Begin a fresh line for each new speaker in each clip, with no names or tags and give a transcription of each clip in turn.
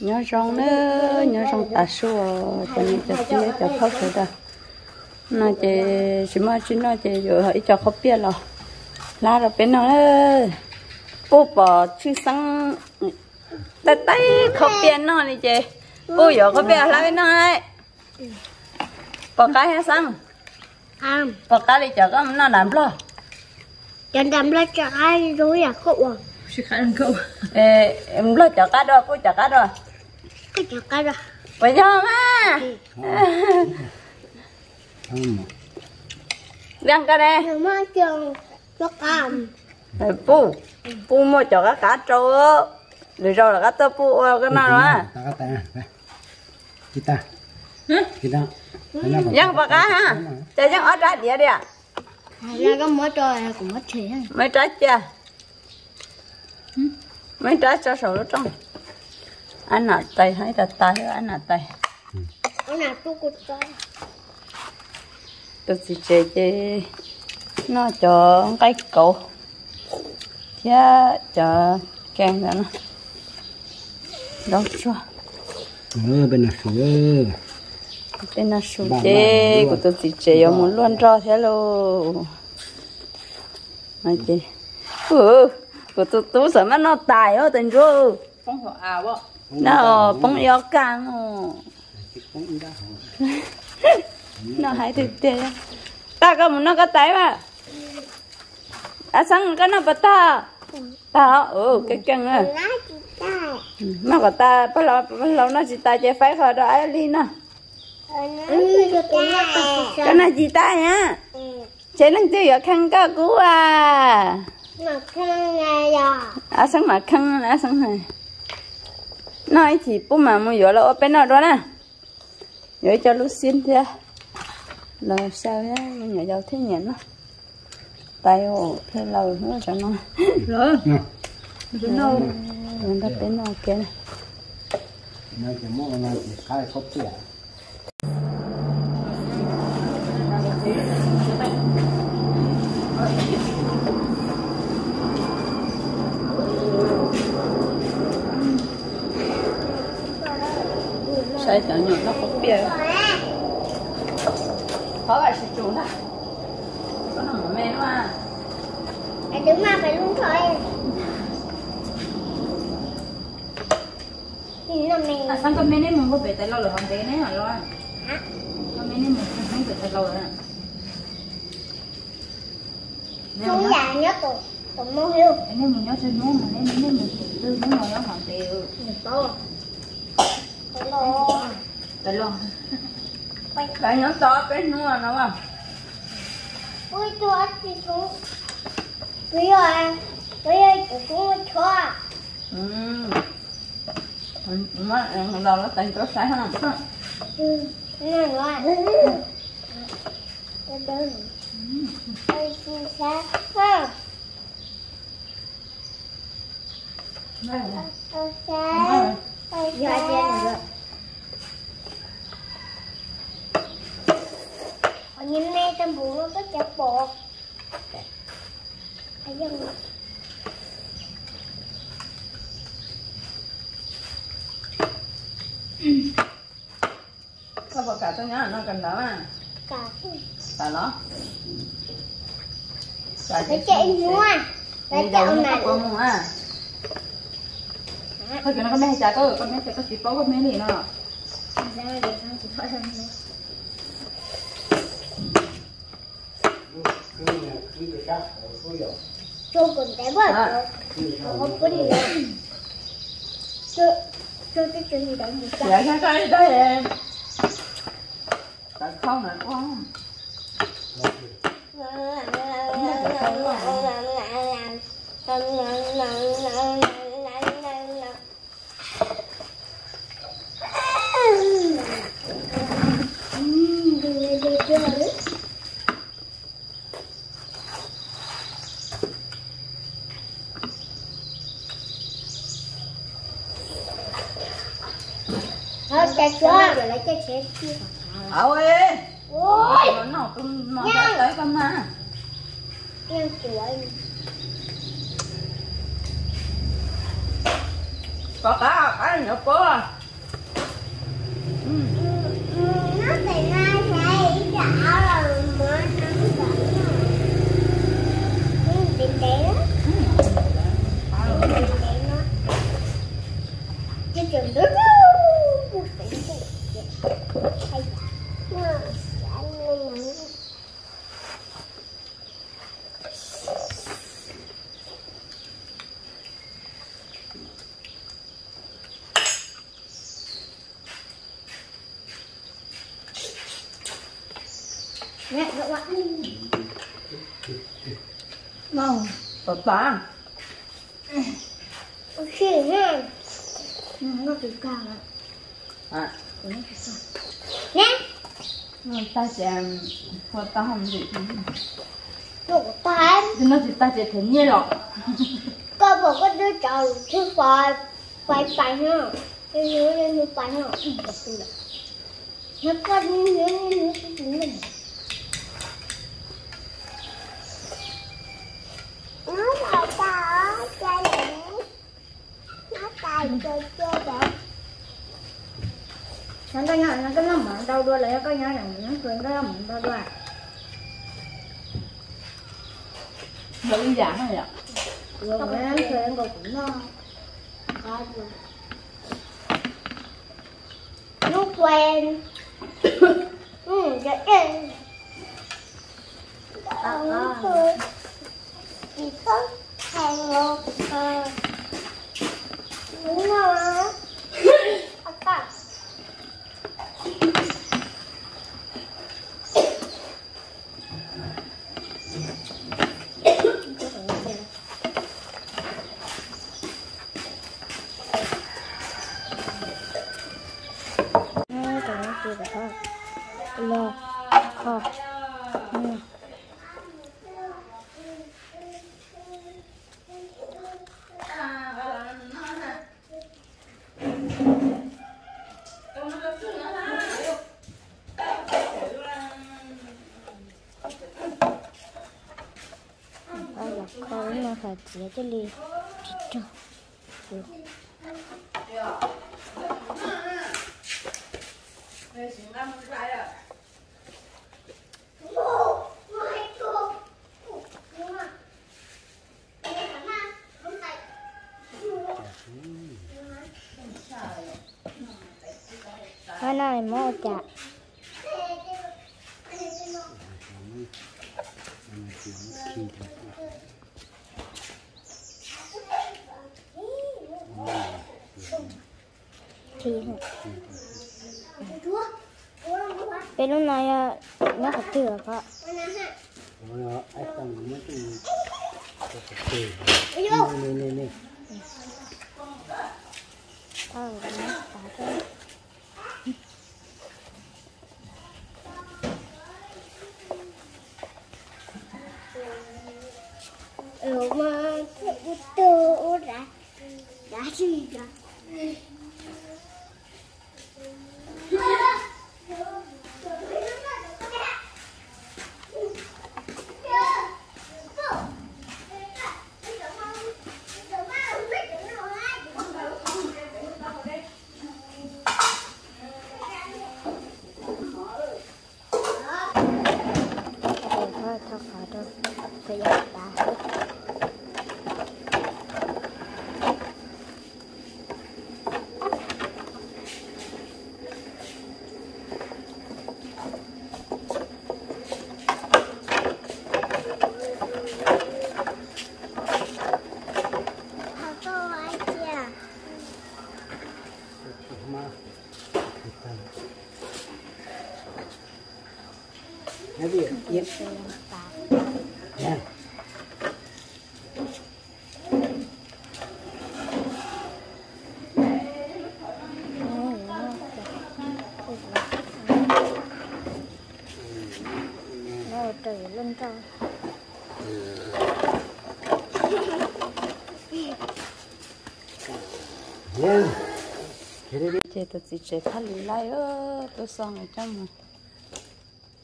nhớ rong nữa nhớ rong ta số cho nên cho chia cho khóc rồi đó. Nó chỉ chỉ mà chỉ nó chỉ rồi hãy cho khóc biết rồi lá rồi bên nó bố bỏ chữ sang tay tay khóc biết nó đi chị bố giờ khóc biết lá bên nó ấy? Bỏ cái sang?
Am,
bỏ cái đi cho cái nó làm lo.
Chân đầm là cho ai rồi à cậu à?
Bố cho cái đó
Cái cho cái đó.
bây giờ mà
không
đang cái
Nhưng mà trường cho cam.
Rồi pu pu mua cho các cá trâu rồi rồi là cá tơ pu cái nào đó
ta kata ya kita kita
dân bà cá ha. Cho dân ở trái địa đi à.
Hay là cái mớ trời là cũng mất thế.
mấy trái chưa mấy trái cho sầu nó trong. Anh nạt tay hay là tay anh nạt tay.
Cái nào tôi cũng cho.
tôi chỉ chơi chơi nó cho cái cậu. Chứ cho kem ra nó. Đâu chưa
ờ bên này sửa
bên nó sụt chế của tôi chỉ chế ở muốn luôn cho thế luôn. Mà chế ừ của tôi tôi sợ mà nó tài ở tình ru
không có à
nó bông yếu càng nó hay thực tế ta có muốn nó có mà. À sang cái nó bắt ta. Ta ừ cái chân à. Mà có ta bắt lâu bắt lâu nó chỉ ta chế phải khỏi đó ai đi nè
cho tôi nó. Có chị
cái này chỉ ta nhá
Ừ.
chế lăng tiêu ở khăn cá cú à
Này à.
à sáng mà khăn à sáng này nói thì bố mà mua giờ là ở bên nào đó nè giờ cho lúc xin thế là sao á mua nhỏ giàu thế nhỉ nó tay ô thế lâu nữa cho nó
rồi rồi
mình đã bên nào kia nè
nó chỉ muốn nó chỉ khai khóc chứ
sai cho nhỏ nó không biết. Khó phải sử dụng đó có nó mẹ nó à.
Anh đứng mà phải luôn thôi. Thì là mình
à con mẹ này muốn có bé tay lâu rồi hoàn bé này hả lo? Con mẹ này muốn sang bé tay lâu rồi nè
không già nhớ tụi tụi mô hiu.
em mình nhớ chơi nó mà nên nên mình tư nó ngồi nó hoàn tiền
Tụi tụi lô.
luôn lo
cái nhóm to cái nữa nó không
Ui tôi ăn thì xuống. Quý ơi Quý ơi tụi xuống cho.
ừ mà lần đầu nó tên có sai không
Ừ, này rồi. Tôi đơn. Tôi xin những video hấp dẫn Tôi xa. Ở nhìn này tâm bụng nó có chặt bột. Thấy không?
sao bà cả tôi là nó cần đó à
Cả
cả nó cả
Phải chạy mua. Phải
đi
chạy
đâu nó
này.
có mua à
thôi cái nó con mẹ cha tôi con mẹ sẽ có chỉ bao con mẹ này
Ra để sang chỉ phải làm này. Cho con té bớt
À.
rồi. Không có gì. Cho cho cái chuyện gì một
dạ
cái
cái đây em tại không là con
Thôi chạy chưa rồi lấy cái xe kia
ôi
Ôi
nó nổ tung nó tới con mà
Em chuối
có cá, cá nhỏ cô à
nó thì ngay thấy trả rồi mới nắm dẫn rồi tiền đế đó tiền đế nó cái trường đó hay Mẹ các bạn
ngon bà bà
Ok nha Nó từ cao lắm
à.
Nè
ta sẽ hoặc ta không gì
Đủ tan
nó chỉ ta sẽ thấy nhẹ rồi
Con bảo con đưa trò thứ phải Phải phải nha Cái nhớ như phải nha Ừ, thật sự là Nó con nhớ lên như cái mình Nó là tao chơi đấy Nó tài chơi chơi đấy
Chẳng có nhớ nó cái lắm mà đâu đua lại có nhớ rằng nó cái lắm mà đâu đua
đơn giản thôi ạ?
Rồi nó cười nó cũng nó
Nó quen. Ừ, cái em. Nó cười. Chỉ có hàng một ờ Đúng rồi kho nó chỉ cho đi cho Cái này mua chặt thì bên lúc này nó phải thừa có. Ừ mà cái đã đã gì cả thôi thôi khỏi đâu phải dạy bà hết
mà cái gì yên nha
nó trời lên trời
Yeah. thế đi
chị tôi chỉ chế thắt lì lại ơ tôi xong rồi trong mà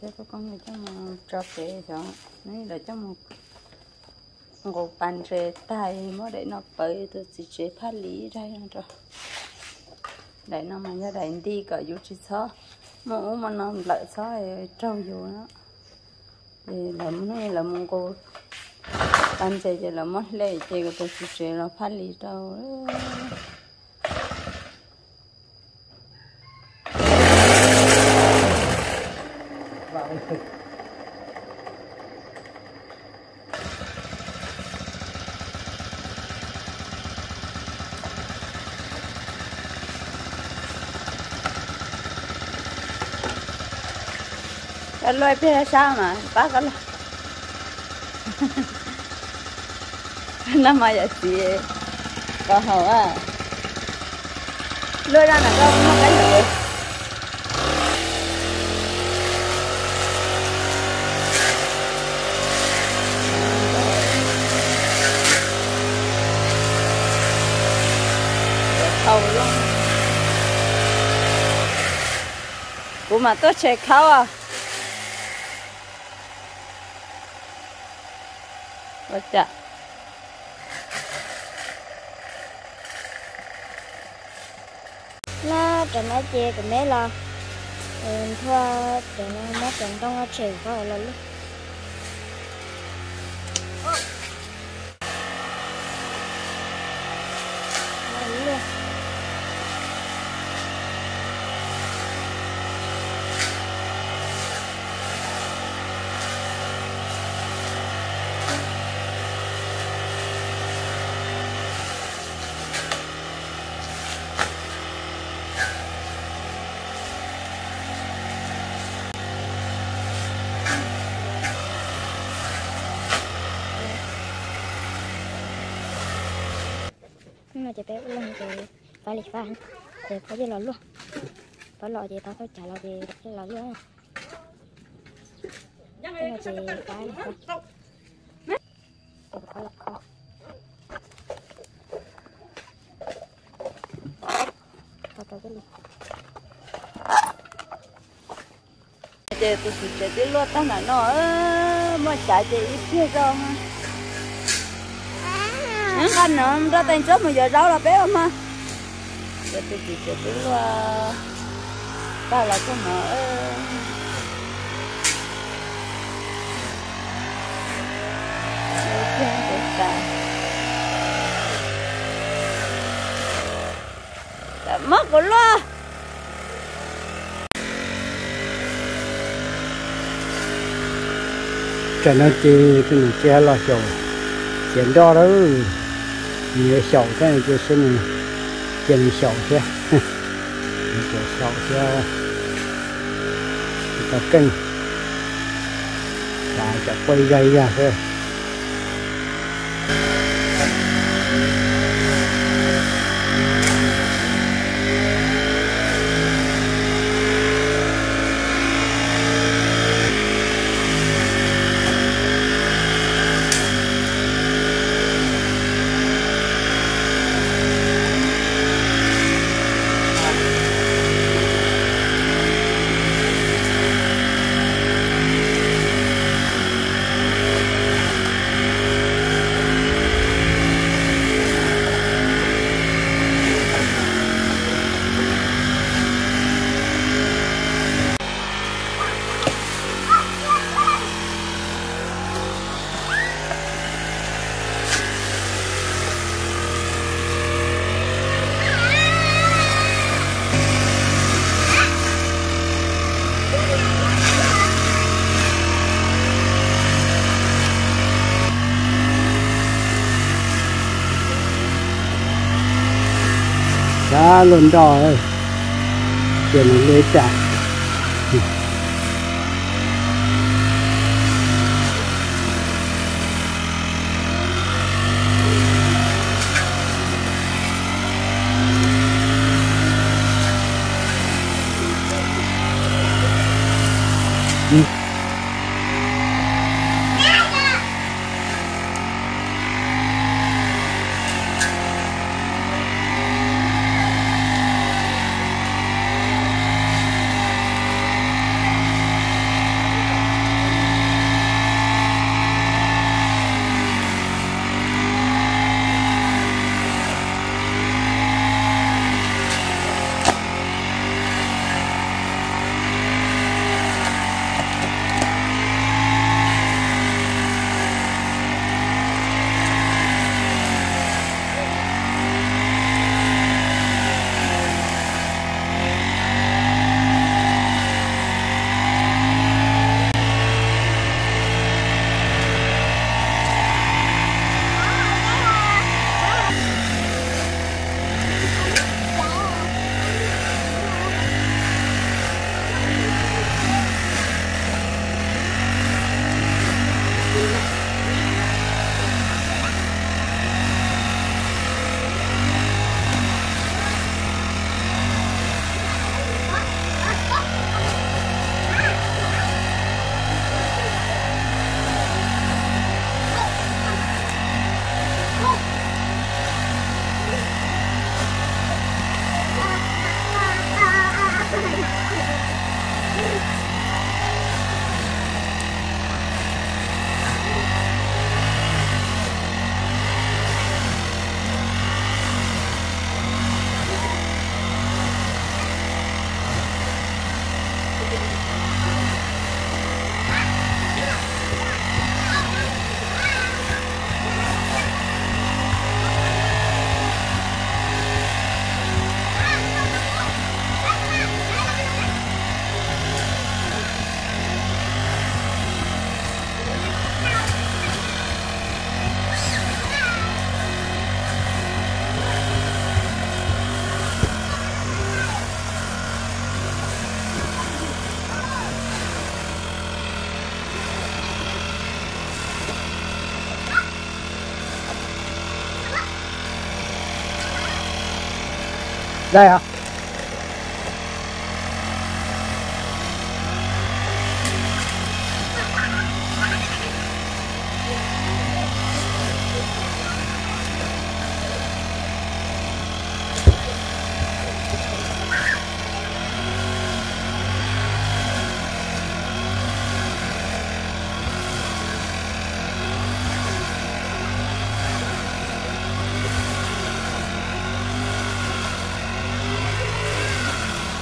thế có con người cho một cho cái đó. Này là cho một một bàn rề tay mà để nó bơi từ chỉ chế phát lý ra rồi để nó mà ra đánh đi cả dù chỉ sao mà mà nó lại sao trâu dù nó thì làm là làm cô bàn rề là mất lệ thì của tôi chỉ chế nó phát lý đâu cái loài phía là sao mà bác cái loài nó mà giờ chị có hổ à. Lôi ra là con nó cái nữa khâu luôn của mà tôi chạy khâu à? Dạ. Baca.
nó trận nó chia cái mấy là thua trận nó mất trận trong nó chịu có là lúc luôn nó chỉ bé luôn thì phải lịch phản thì có gì là luôn. Phải lo gì tao phải trả lo gì cái là luôn cái Ủa, có là không? Có tao cái gì?
Chị tôi chỉ đi luôn tao là nó mà chạy chị ít kia rồi. ha Dạ. Dạ. anh nữa ra tên trước mà giờ rau là bé ha. giờ tôi chỉ cho tôi à, là ta là cái mở mất của loa
cho nó chi cái mình che lo chồng chuyện đó đó. 你的小镇就是你建的小学哼你的小学比较更大家不一样颜 หล่นดอยเปลี่ยวนเลยจ้ะ trả đây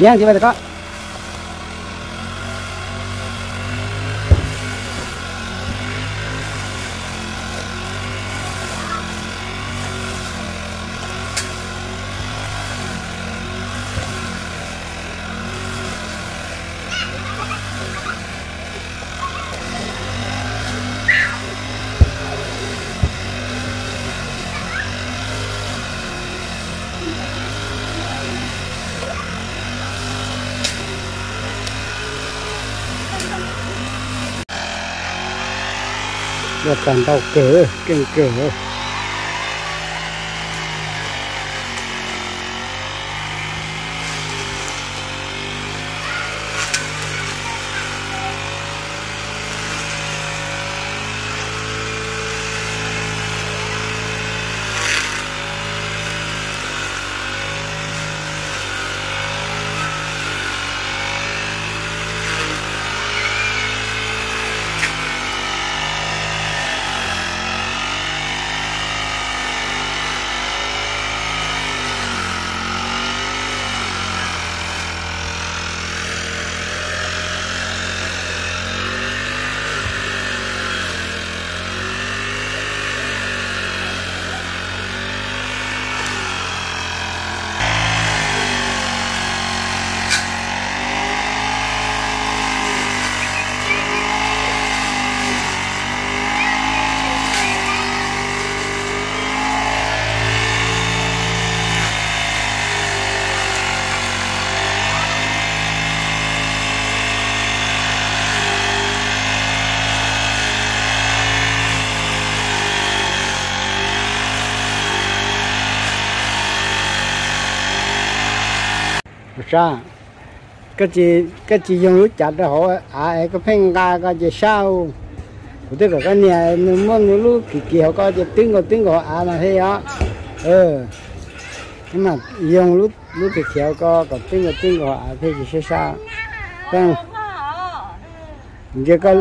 à nhá chị vậy có và toàn tàu cỡ kinh cỡ. ra. Cái gì cái gì dùng lúc chặt ra họ à cái phanh ga cái gì sao? Tức là cái nhà nó lúc, kỳ kỳ họ có cái tiếng của tiếng của à là thế đó ờ ừ. nhưng mà dùng lúc lúc kỳ kỳ họ có cái tiếng của tiếng của à thế thì sao? Vâng. Không cái cái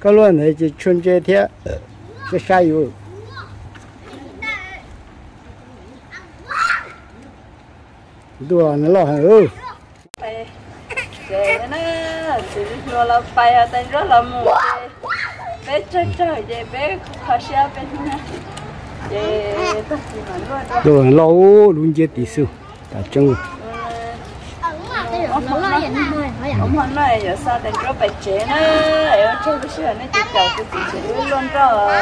cái luôn thì chỉ chuyên chế thế cái sao đùa nó lo hả? Ừ.
Để nó chỉ lo là bay ở đây rất là mù bé chơi chơi để bé khó xe bé tất cả luôn
nó chết tí xíu. Cả chân
ông không nói
giờ sao đến rất bạch chế nữa ở chơi cái chuyện này chỉ chào cái gì chỉ luôn rồi.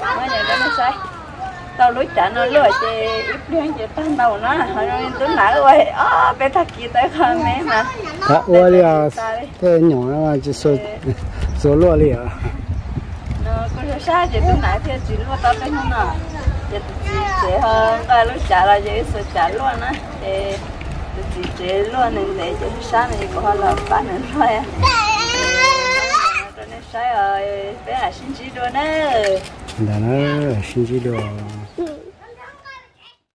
Mà nhà đó nó sai tao lối trả nó lối chị ít đứa chị tan đầu nó họ nói tôi nãy rồi à bé thật kỳ tới không mẹ mà.
Dạ, ua đi à, thế nhỏ nó chỉ số số lúa đi à.
nó có thể sai chị tôi nãy thì chỉ luôn tao không nào chị chị chị hơn cái lối trả là chị sợ trả luôn á chị chị chị luôn nên để chị sáng này có là bán nên thôi à. Sai rồi bé là xin chỉ luôn á
Đã nó sinh chỉ đồ